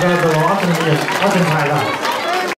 那个什么，我准备，我准来了。